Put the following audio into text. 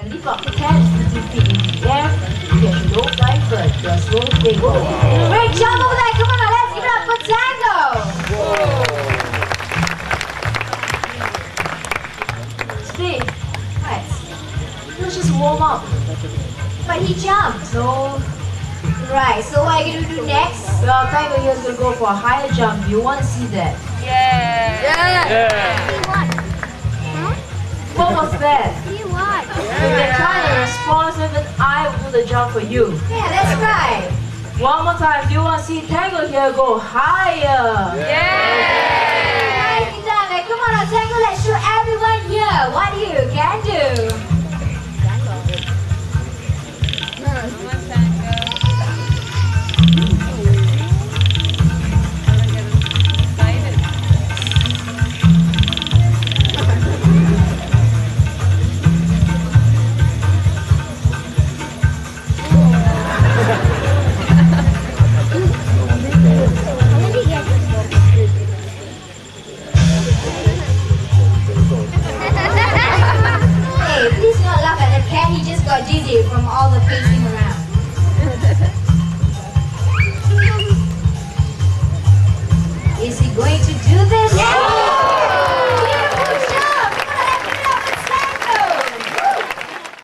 can lift up the hands to feet in the air. You can low flying bird, just slow they go. Great job over there. Come on now, let's give it up for Tango. Steve, right. Let's just warm up. But he jumped, so Right, so what are you gonna do next? Well, Tiger here's gonna go for a higher jump. You wanna see that? What was that? See what? If they're trying to respond, even I will do the jump for you. Yeah, that's right. One more time, Do you wanna see Tango here, go higher. Yeah. Nicely got from all the facing around. Is he going to do this? Yeah.